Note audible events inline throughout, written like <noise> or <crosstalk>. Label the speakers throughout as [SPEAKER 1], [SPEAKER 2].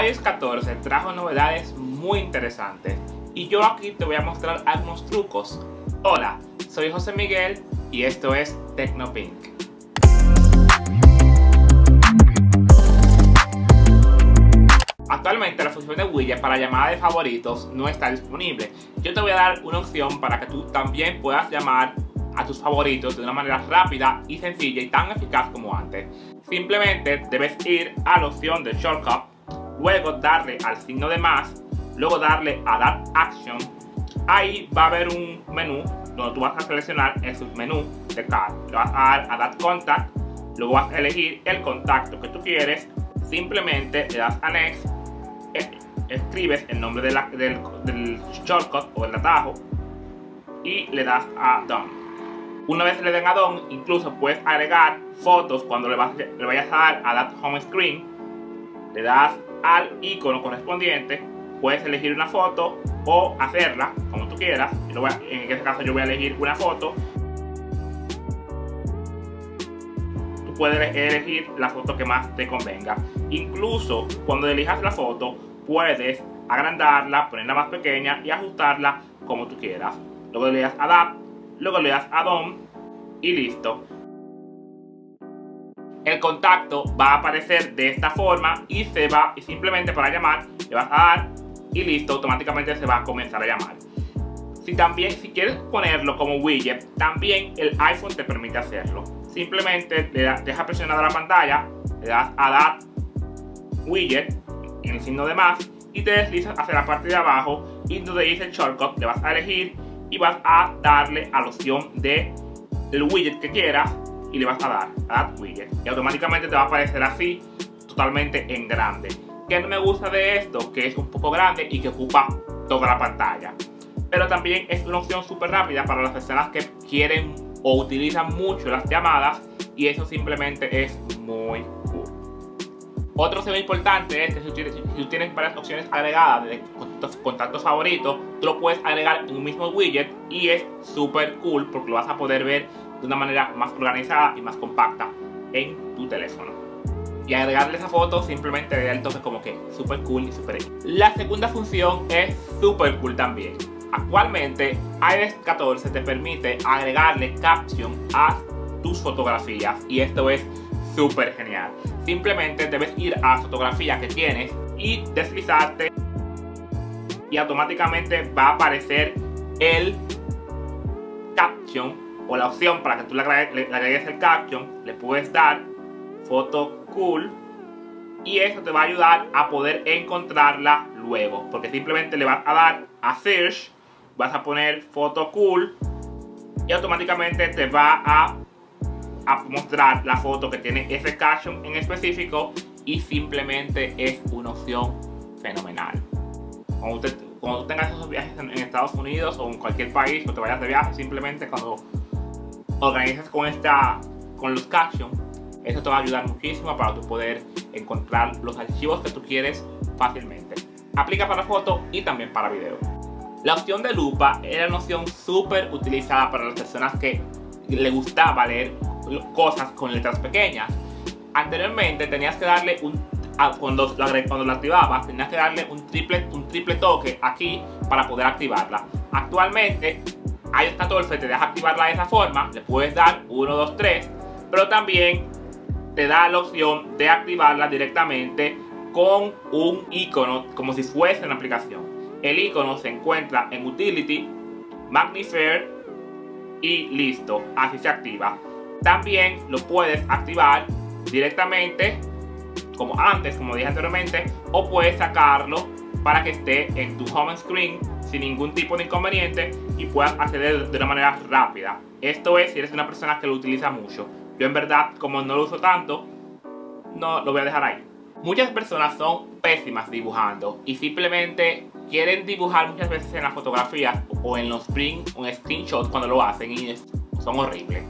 [SPEAKER 1] iOS 14 trajo novedades muy interesantes y yo aquí te voy a mostrar algunos trucos. Hola, soy José Miguel y esto es TecnoPink. Actualmente la función de widget para llamada de favoritos no está disponible. Yo te voy a dar una opción para que tú también puedas llamar a tus favoritos de una manera rápida y sencilla y tan eficaz como antes. Simplemente debes ir a la opción de Shortcut, luego darle al signo de más, luego darle a That Action. Ahí va a haber un menú donde tú vas a seleccionar el submenú de Card. Le vas a dar a That Contact, luego vas a elegir el contacto que tú quieres, simplemente le das a Next, eh, escribes el nombre del, del shortcut o el atajo y le das a Done. Una vez le den a Don, incluso puedes agregar fotos cuando le, vayas a dar a That Home Screen. Le das al icono correspondiente, puedes elegir una foto o hacerla como tú quieras. en este caso yo voy a elegir una foto. Tú puedes elegir la foto que más te convenga. Incluso cuando elijas la foto, puedes agrandarla, ponerla más pequeña y ajustarla como tú quieras. Luego le das a Adapt luego le das a DOM y listo. El contacto va a aparecer de esta forma y se va, y simplemente para llamar, le vas a dar y listo, automáticamente se va a comenzar a llamar. Si también, si quieres ponerlo como widget, también el iPhone te permite hacerlo. Simplemente le das, deja presionada la pantalla, le das a dar widget en el signo de más y te deslizas hacia la parte de abajo y donde dice shortcut le vas a elegir y vas a darle a la opción de el widget que quieras y le vas a dar a Add Widget y automáticamente te va a aparecer así totalmente en grande. Que no me gusta de esto que es un poco grande y que ocupa toda la pantalla. Pero también es una opción súper rápida para las personas que quieren o utilizan mucho las llamadas y eso simplemente es muy otro tema importante es que si tú, tienes, varias opciones agregadas de contactos, favoritos, tú lo puedes agregar en un mismo widget y es súper cool porque lo vas a poder ver de una manera más organizada y más compacta en tu teléfono. Y agregarle esa foto simplemente le da el como que súper cool y súper La segunda función es súper cool también. Actualmente iOS 14 te permite agregarle caption a tus fotografías y esto es súper genial. Simplemente debes ir a la fotografía que tienes y deslizarte y automáticamente va a aparecer el caption o la opción para que tú le agregues, el caption. Le puedes dar foto cool y eso te va a ayudar a poder encontrarla luego porque simplemente le vas a dar a search vas a poner foto cool y automáticamente te va a a mostrar la foto que tiene ese caption en específico y simplemente es una opción fenomenal. Cuando, usted, cuando tú tengas esos viajes en, Estados Unidos o en cualquier país o te vayas de viaje, simplemente cuando organizas con, esta, con los captions, eso te va a ayudar muchísimo para tu poder encontrar los archivos que tú quieres fácilmente. Aplica para foto y también para video. La opción de lupa era una opción súper utilizada para las personas que le gustaba leer cosas con letras pequeñas. Anteriormente tenías que darle un cuando la, cuando la activabas tenías que darle un triple, un triple toque aquí para poder activarla. Actualmente iOS 14 te deja activarla de esa forma, le puedes dar 1, 2, 3, pero también te da la opción de activarla directamente con un icono como si fuese una aplicación. El icono se encuentra en Utility, Magnifier y listo, así se activa. También lo puedes activar directamente como antes, como dije anteriormente, o puedes sacarlo para que esté en tu home screen sin ningún tipo de inconveniente y puedas acceder de una manera rápida. Esto es si eres una persona que lo utiliza mucho. Yo en verdad, como no lo uso tanto, no lo voy a dejar ahí. Muchas personas son pésimas dibujando y simplemente quieren dibujar muchas veces en las fotografías o en los print o en screenshots cuando lo hacen y son horribles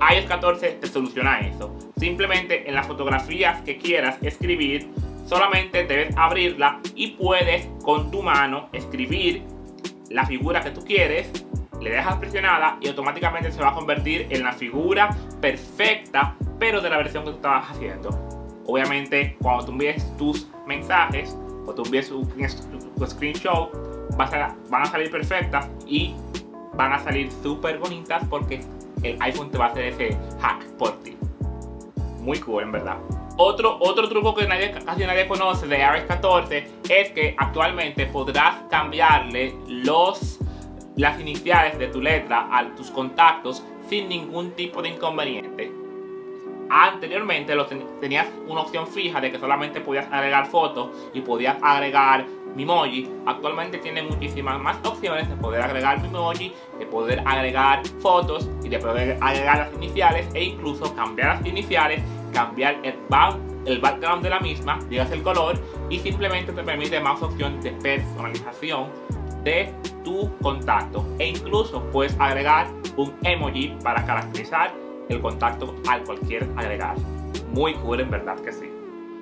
[SPEAKER 1] iOS 14 te soluciona eso. Simplemente en las fotografías que quieras escribir, solamente debes abrirla y puedes con tu mano escribir la figura que tú quieres, le dejas presionada y automáticamente se va a convertir en la figura perfecta, pero de la versión que tú estabas haciendo. Obviamente, cuando tú envíes tus mensajes o tú envíes tu, screenshot, van a salir perfectas y van a salir súper bonitas porque el iPhone te va a hacer ese hack por ti. Muy cool, en verdad. Otro, otro truco que nadie, casi nadie conoce de iOS 14 es que actualmente podrás cambiarle los, las iniciales de tu letra a tus contactos sin ningún tipo de inconveniente. Anteriormente lo tenías una opción fija de que solamente podías agregar fotos y podías agregar Mimoji. Actualmente tiene muchísimas más opciones de poder agregar Mimoji, de poder agregar fotos y de poder agregar las iniciales e incluso cambiar las iniciales, cambiar el, el background de la misma, digas el color y simplemente te permite más opciones de personalización de tu contacto e incluso puedes agregar un emoji para caracterizar el contacto al cualquier agregar. Muy cool, en verdad que sí.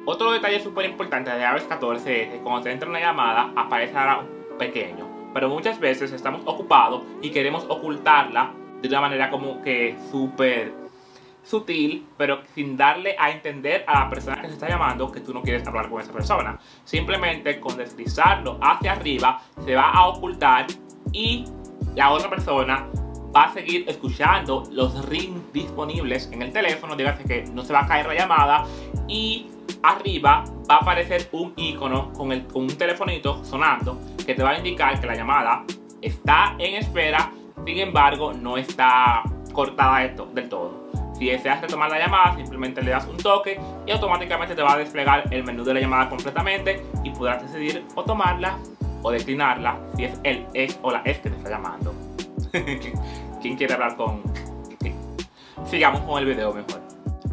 [SPEAKER 1] Otro detalle súper importante de iOS 14 es que cuando te entra una llamada aparecerá un pequeño, pero muchas veces estamos ocupados y queremos ocultarla de una manera como que súper sutil, pero sin darle a entender a la persona que se está llamando que tú no quieres hablar con esa persona. Simplemente con deslizarlo hacia arriba se va a ocultar y la otra persona va a seguir escuchando los rings disponibles en el teléfono, dígase que no se va a caer la llamada y arriba va a aparecer un icono con, el, con un telefonito sonando que te va a indicar que la llamada está en espera, sin embargo no está cortada del todo. Si deseas retomar la llamada, simplemente le das un toque y automáticamente te va a desplegar el menú de la llamada completamente y podrás decidir o tomarla o declinarla si es el es o la es que te está llamando. <laughs> ¿Quién quiere hablar con...? Sigamos con el video mejor.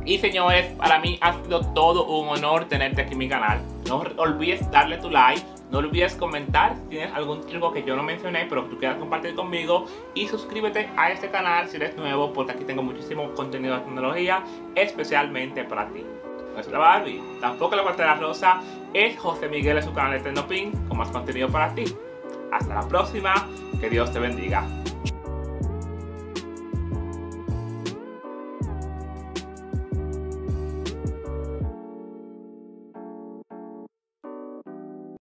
[SPEAKER 1] Y señores, para mí ha sido todo un honor tenerte aquí en mi canal. No olvides darle tu like, no olvides comentar si tienes algún truco que yo no mencioné pero que tú quieras compartir conmigo. Y suscríbete a este canal si eres nuevo porque aquí tengo muchísimo contenido de tecnología especialmente para ti. No es la Barbie, tampoco la la rosa, es José Miguel en su canal de Tecnopin con más contenido para ti. Hasta la próxima, que Dios te bendiga.